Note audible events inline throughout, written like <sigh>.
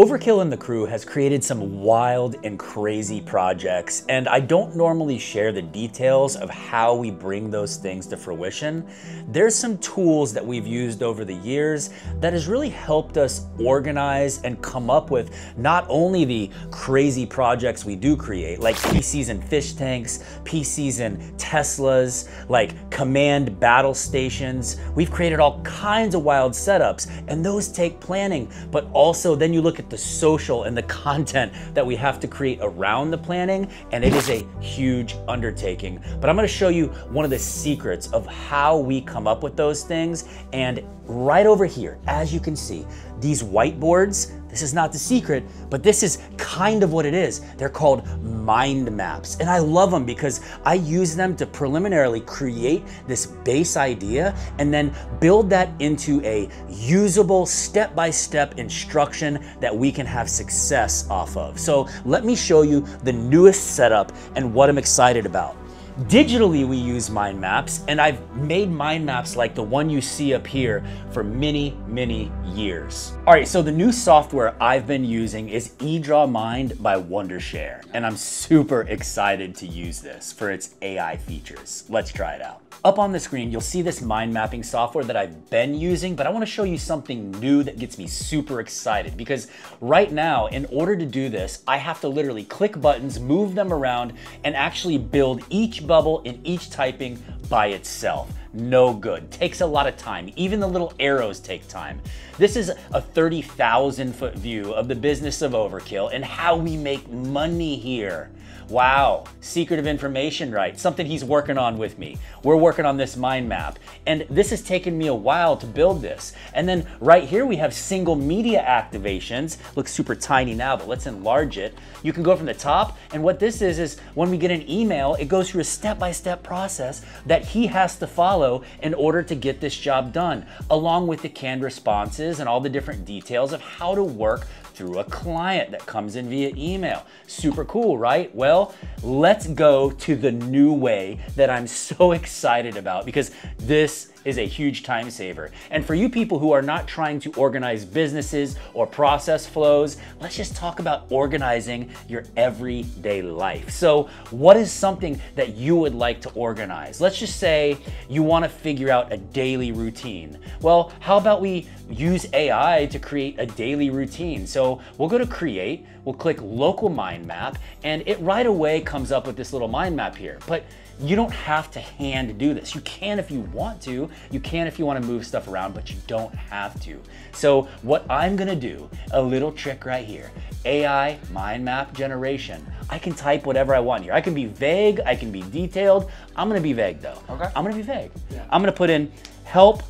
Overkill and the crew has created some wild and crazy projects, and I don't normally share the details of how we bring those things to fruition. There's some tools that we've used over the years that has really helped us organize and come up with not only the crazy projects we do create, like PCs and fish tanks, PCs and Teslas, like command battle stations. We've created all kinds of wild setups, and those take planning, but also then you look at the social and the content that we have to create around the planning, and it is a huge undertaking. But I'm gonna show you one of the secrets of how we come up with those things. And right over here, as you can see, these whiteboards, this is not the secret, but this is kind of what it is. They're called mind maps. And I love them because I use them to preliminarily create this base idea and then build that into a usable step by step instruction that we can have success off of. So let me show you the newest setup and what I'm excited about. Digitally, we use mind maps, and I've made mind maps like the one you see up here for many, many years. All right, so the new software I've been using is EdrawMind by Wondershare, and I'm super excited to use this for its AI features. Let's try it out. Up on the screen, you'll see this mind mapping software that I've been using, but I wanna show you something new that gets me super excited because right now, in order to do this, I have to literally click buttons, move them around, and actually build each bubble in each typing by itself. No good. Takes a lot of time. Even the little arrows take time. This is a 30,000 foot view of the business of overkill and how we make money here. Wow, secret of information, right? Something he's working on with me. We're working on this mind map. And this has taken me a while to build this. And then right here we have single media activations. Looks super tiny now, but let's enlarge it. You can go from the top. And what this is, is when we get an email, it goes through a step-by-step -step process that he has to follow in order to get this job done, along with the canned responses and all the different details of how to work through a client that comes in via email. Super cool, right? Well, let's go to the new way that I'm so <laughs> excited about because this is a huge time saver. And for you people who are not trying to organize businesses or process flows, let's just talk about organizing your everyday life. So what is something that you would like to organize? Let's just say you wanna figure out a daily routine. Well, how about we use AI to create a daily routine? So we'll go to create, we'll click local mind map, and it right away comes up with this little mind map here. But you don't have to hand do this. You can if you want to. You can if you want to move stuff around, but you don't have to. So what I'm gonna do, a little trick right here, AI mind map generation. I can type whatever I want here. I can be vague, I can be detailed. I'm gonna be vague though. Okay. I'm gonna be vague. Yeah. I'm gonna put in help.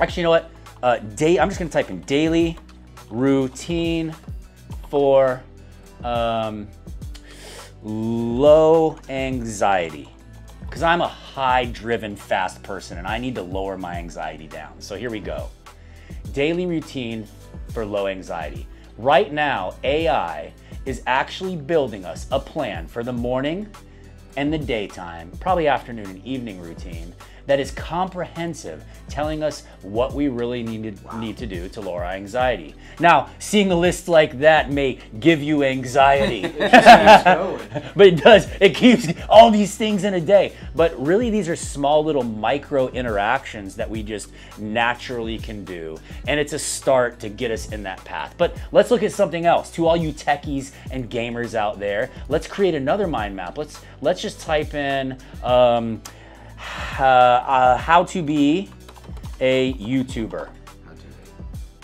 Actually, you know what? Uh, day. I'm just gonna type in daily routine for um, low anxiety because I'm a high driven, fast person and I need to lower my anxiety down. So here we go. Daily routine for low anxiety. Right now, AI is actually building us a plan for the morning and the daytime, probably afternoon and evening routine that is comprehensive, telling us what we really need to, need to do to lower our anxiety. Now, seeing a list like that may give you anxiety. <laughs> <laughs> but it does. It keeps all these things in a day. But really, these are small little micro interactions that we just naturally can do. And it's a start to get us in that path. But let's look at something else. To all you techies and gamers out there, let's create another mind map. Let's let's just type in um, uh, uh, how to be a YouTuber.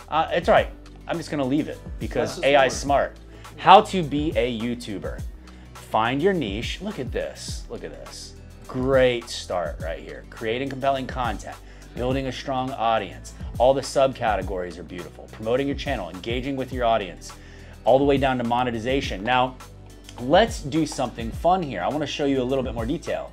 Uh, it's all right. I'm just gonna leave it because AI is smart. How to be a YouTuber. Find your niche. Look at this. Look at this. Great start right here. Creating compelling content, building a strong audience. All the subcategories are beautiful. Promoting your channel, engaging with your audience, all the way down to monetization. Now, let's do something fun here. I wanna show you a little bit more detail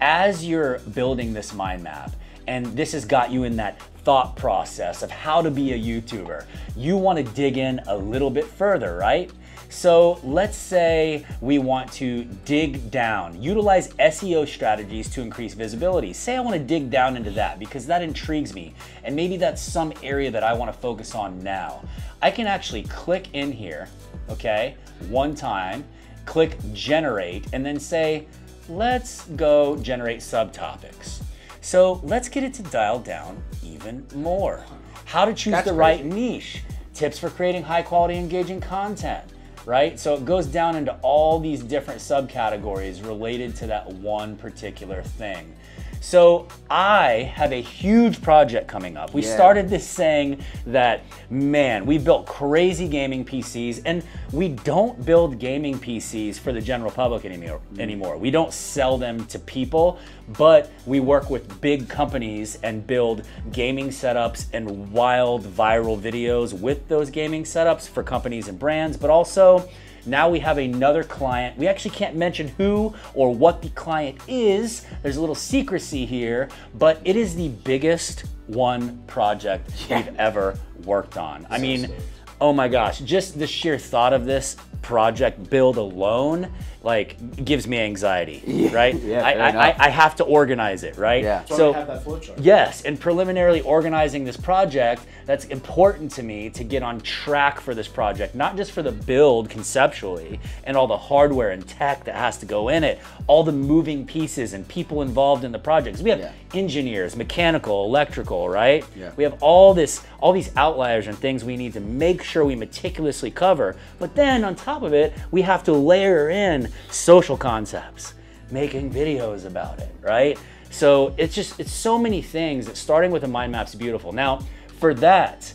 as you're building this mind map, and this has got you in that thought process of how to be a YouTuber. You want to dig in a little bit further, right? So let's say we want to dig down, utilize SEO strategies to increase visibility. Say I want to dig down into that because that intrigues me. And maybe that's some area that I want to focus on now. I can actually click in here, okay, one time, click generate, and then say, let's go generate subtopics. So let's get it to dial down even more. How to choose That's the right niche, tips for creating high quality engaging content, right? So it goes down into all these different subcategories related to that one particular thing. So I have a huge project coming up. We Yeah. started this saying that, man, we built crazy gaming PCs and we don't build gaming PCs for the general public anymore. Mm. anymore. We don't sell them to people, but we work with big companies and build gaming setups and wild viral videos with those gaming setups for companies and brands, but also now we have another client. We actually can't mention who or what the client is. There's a little secrecy here, but it is the biggest one project we've ever worked on. I mean, oh my gosh, just the sheer thought of this project build alone like gives me anxiety, <laughs> right? yeah, I, I, I. I have to organize it, right? Yeah. So, So have that flow chart. Yes, and preliminarily organizing this project, that's important to me to get on track for this project, not just for the build conceptually and all the hardware and tech that has to go in it, all the moving pieces and people involved in the projects. We have Yeah. engineers, mechanical, electrical, right? Yeah. We have all this all these outliers and things we need to make sure we meticulously cover. But then on top of it, we have to layer in social concepts, making videos about it, right? So it's just it's so many things that starting with a mind map's beautiful. Now, for that,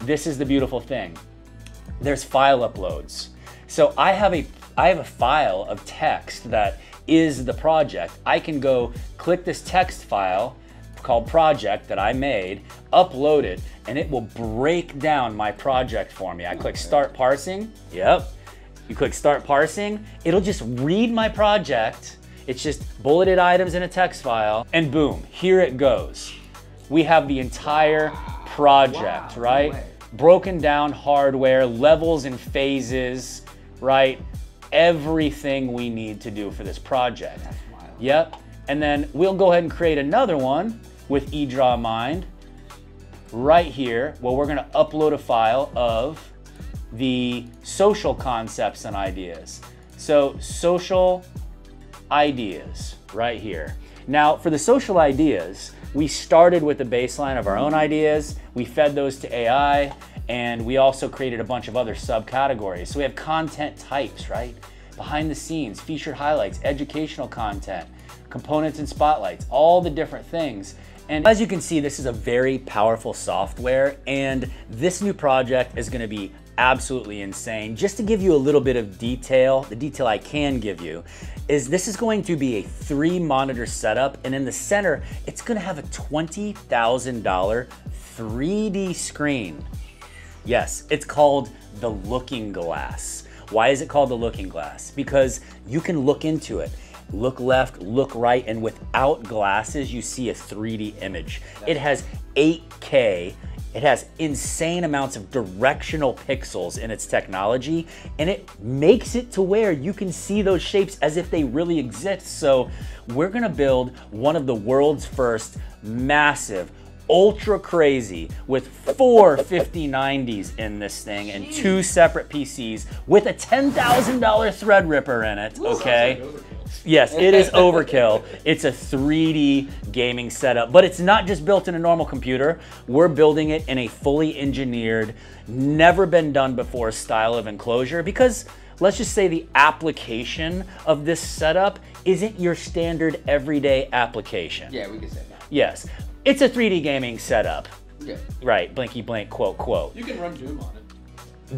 this is the beautiful thing. There's file uploads. So I have a I have a file of text that is the project. I can go click this text file called project that I made, upload it, and it will break down my project for me. I click start parsing. Yep. You click start parsing, it'll just read my project. It's just bulleted items in a text file, and boom, here it goes. We have the entire project, Wow, right? way. Broken down hardware, levels and phases, right? Everything we need to do for this project. Yep. And then we'll go ahead and create another one with EdrawMind right here where we're gonna upload a file of the social concepts and ideas. So social ideas right here. Now for the social ideas, we started with the baseline of our own ideas. We fed those to AI and we also created a bunch of other subcategories. So we have content types, right? Behind the scenes, featured highlights, educational content, components and spotlights, all the different things. And as you can see, this is a very powerful software and this new project is gonna be absolutely insane. Just to give you a little bit of detail, the detail I can give you, is this is going to be a three monitor setup and in the center, it's gonna have a $20,000 3D screen. Yes, it's called the looking glass. Why is it called the looking glass? Because you can look into it. Look left, look right, and without glasses, you see a 3D image. It has 8K. It has insane amounts of directional pixels in its technology, and it makes it to where you can see those shapes as if they really exist. So, we're gonna build one of the world's first massive ultra crazy with four 5090s in this thing and two separate PCs with a $10,000 Threadripper in it, okay? Yes, it is <laughs> overkill. It's a 3D gaming setup, but it's not just built in a normal computer. We're building it in a fully engineered, never been done before style of enclosure because let's just say the application of this setup isn't your standard everyday application. Yeah, we can say that. Yes, it's a 3D gaming setup. Yeah. Right, blinky blink, quote, quote. You can run Doom on it.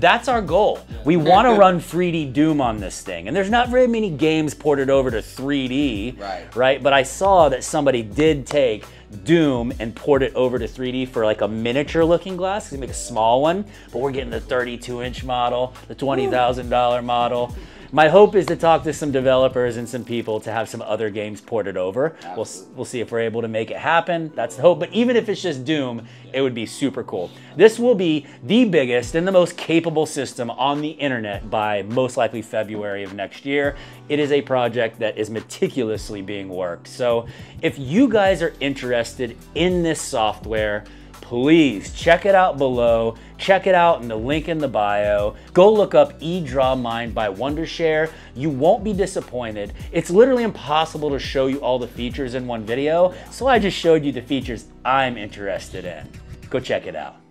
That's our goal. We want to run 3D Doom on this thing. And there's not very many games ported over to 3D. Right. Right, but I saw that somebody did take Doom and port it over to 3D for like a miniature looking glass. They make a small one, but we're getting the 32 inch model, the $20,000 model. My hope is to talk to some developers and some people to have some other games ported over. We'll, we'll see if we're able to make it happen. That's the hope. But even if it's just Doom, it would be super cool. This will be the biggest and the most capable system on the internet by most likely February of next year. It is a project that is meticulously being worked. So if you guys are interested in this software, please check it out below. Check it out in the link in the bio. Go look up EdrawMind by Wondershare. You won't be disappointed. It's literally impossible to show you all the features in one video, so I just showed you the features I'm interested in. Go check it out.